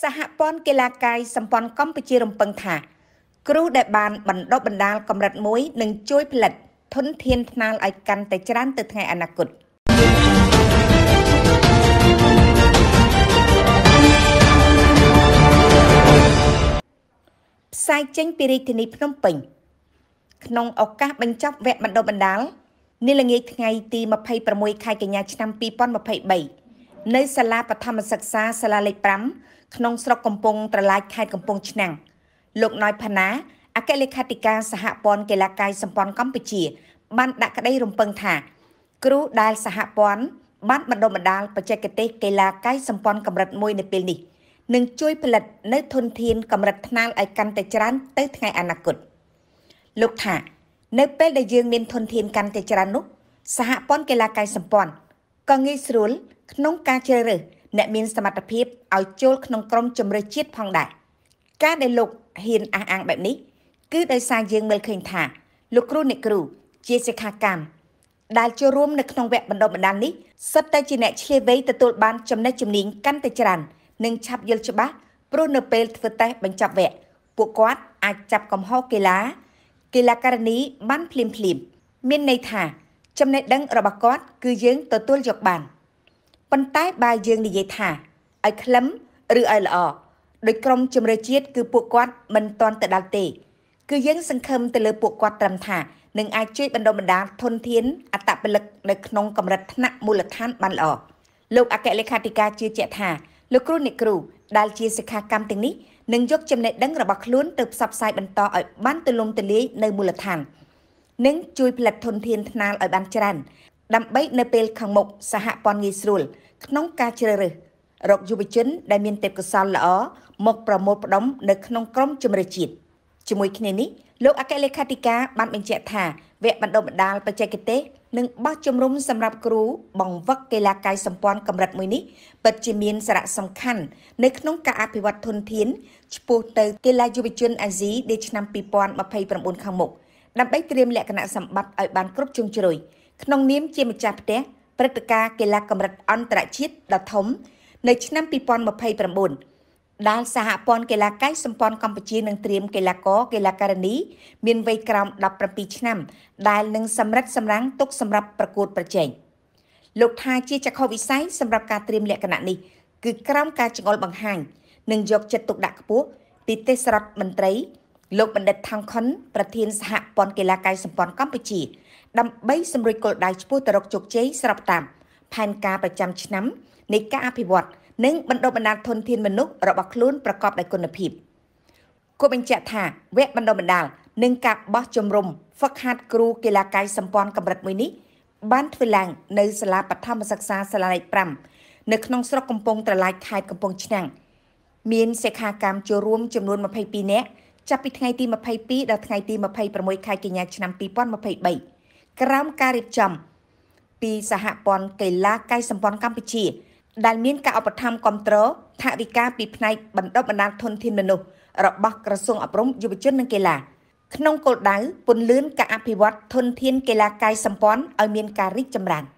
សហព័ន្ធកីឡាកាយសម្ព័ន្ធកម្ពុជារំពឹងថា គ្រូដែលបានបណ្ដុះបណ្ដាលកម្រិតមួយនឹងជួយផលិតធនធានថ្នាលឲ្យកាន់តែច្រើនទៅថ្ងៃអនាគតផ្សាយចេញពីរាជធានីភ្នំពេញ ក្នុងឱកាសបញ្ចប់វគ្គបណ្ដុះបណ្ដាលនាល្ងាចថ្ងៃទី26ខែកញ្ញាឆ្នាំ2023 នៅសាលាបឋមសិក្សាសាលាលេខ5ក្នុងស្រុកកំពង់ត្រឡាចខេត្តកំពង់ឆ្នាំងលោកណ້ອຍផាណាអគ្គលេខាធិការសហព័ន្ធកីឡាកាយសម្ព័ន្ធកម្ពុជា បានដាក់ក្តីរំពឹងថា គ្រូដែលសហព័ន្ធបានបណ្ដុះបណ្ដាលបច្ចេកទេសកីឡាកាយសម្ព័ន្ធកម្រិត1នៅពេលនេះនឹងជួយផលិតនៅធនធានកម្រិតថ្នាលឲ្យកាន់តែច្រើនទៅថ្ងៃអនាគតលោកថា នៅពេលដែលយើងមានធនធានកាន់តែច្រើននោះសហព័ន្ធកីឡាកាយសម្ព័ន្ធ ក៏ងាយស្រួលក្នុងការជ្រើសរើសអ្នកមានសមត្ថភាពឲ្យចូលក្នុងក្រុមជម្រើសជាតិផងដែរការដែលលោកហ៊ានអះអាងបែបនេះ គឺដោយសារយើងមើលឃើញថាលោកគ្រូអ្នកគ្រូជាសិក្ខាកាមដែលចូលរួមនៅក្នុងវគ្គបណ្ដុះបណ្ដាលនេះសុទ្ធតែជាអ្នកឆ្លៀវវៃទទួលបានចំណេះជំនាញកាន់តែច្រើននិងឆាប់យល់ច្បាស់ព្រោះនៅពេលធ្វើតេស្តបញ្ចប់វគ្គពួកគាត់អាចចាប់កំហុសកីឡាកីឡាករនីបានភ្លាមភ្លាមមានន័យថា ចំណេះដឹងរបស់គាត់គឺយើងទទួលយកបានប៉ុន្តែបើយើងនិយាយថាឲ្យខ្លឹមឬឲ្យល្អដោយក្រុមជំរឿជាតិគឺពួកគាត់មិនតន់ទៅដល់ទេ គឺយើងសង្ឃឹមទៅលើពួកគាត់ត្រឹមថានឹងអាចជួយបណ្ដុះបណ្ដាលធនធានអត្តពលិកនៅក្នុងកម្រិតថ្នាក់មូលដ្ឋានបានល្អលោកអគ្គលេខាធិការជឿជាក់ថាលោកគ្រូអ្នកគ្រូដែលជាសិក្ខាកម្មទាំងនេះនឹងយកចំណេះដឹងរបស់ខ្លួនទៅផ្សព្វផ្សាយបន្តឲ្យបានទូលំទូលាយនៅមូលដ្ឋាន និងជួយផលិតធនធានថ្នាលឲ្យបានច្រើនដើម្បីនៅពេលខាងមុខសហព័ន្ធងាយស្រួល ក្នុងការជ្រើសរើសរកយុវជន ដែលមានទេពកោសល្យល្អមកប្រមូលផ្ដុំនៅក្នុងក្រុមជម្រើសជាតិជាមួយគ្នានេះលោកអគ្គលេខាធិការបានបញ្ជាក់ថាវគ្គបណ្ដុះបណ្ដាលបច្ចេកទេសនិងបោះជំរំសម្រាប់គ្រូបង្វឹកកីឡាកាយសម្ព័ន្ធកម្រិតមួយនេះពិតជាមានសារៈសំខាន់នៅក្នុងការអភិវឌ្ឍធនធានឆ្ពោះទៅកីឡាយុវជនអាស៊ីនៅឆ្នាំ2029ខាងមុខ ដើម្បីត្រៀមលក្ខណៈសម្បត្តិឲ្យបានគ្រប់ជ្រុងជ្រោយក្នុងនាមជាម្ចាស់ផ្ទះព្រឹត្តិការណ៍កីឡាកម្រិតអន្តរជាតិដ៏ធំ នៅឆ្នាំ2029ដែលសហព័ន្ធកីឡាកាយសម្ព័ន្ធកម្ពុជានឹងត្រៀមកីឡាករកីឡាការិនីមានវ័យក្រោម17ឆ្នាំ ដែលនឹងសម្រិតសម្រាំងទុកសម្រាប់ប្រកួតប្រជែងលោកថាជាចក្ខុវិស័យសម្រាប់ការត្រៀមលក្ខណៈនេះគឺក្រោមការចង្អុលបង្ហាញនិងយកចិត្តទុកដាក់ខ្ពស់ពីទេសរដ្ឋមន្ត្រី លោកបណ្ឌិតថងខុនប្រធានសហព័ន្ធកីឡាកាយសម្ព័ន្ធកម្ពុជា ដើម្បីសម្រួលគោលដៅឆ្ពោះទៅរកជោគជ័យស្របតាមផែនការប្រចាំឆ្នាំនៃការអភិវឌ្ឍនិងបណ្ដុះបណ្ដាលធនធានមនុស្សរបស់ខ្លួនប្រកបដោយគុណភាពគួរបញ្ជាក់ថាវគ្គបណ្ដុះបណ្ដាលនិងការបោះជំរំហ្វឹកហាត់គ្រូកីឡាកាយសម្ព័ន្ធកម្រិតមួយនេះបានធ្វើឡើងនៅសាលាបឋមសិក្សាសាលាលេខ5នៅក្នុងស្រុកកំពង់ត្រឡាចខេត្តកំពង់ឆ្នាំងមានសិក្ខាកាមចូលរួមចំនួន22នាក់ ចាប់ពីថ្ងៃទី22ដល់ថ្ងៃទី26ខែកញ្ញាឆ្នាំ2023ក្រោមការរៀបចំពីសហព័ន្ធកីឡាកាយសម្ព័ន្ធកម្ពុជា ដែលមានការឧបត្ថម្ភគ្រប់គ្រងថវិកាពីផ្នែកបណ្ដុះបណ្ដាលធនធានមនុស្សរបស់ក្រសួងអប់រំយុវជននិងកីឡាក្នុងគោលដៅពន្លឿនការអភិវឌ្ឍធនធានកីឡាកាយសម្ព័ន្ធឲ្យមានការរីកចម្រើន។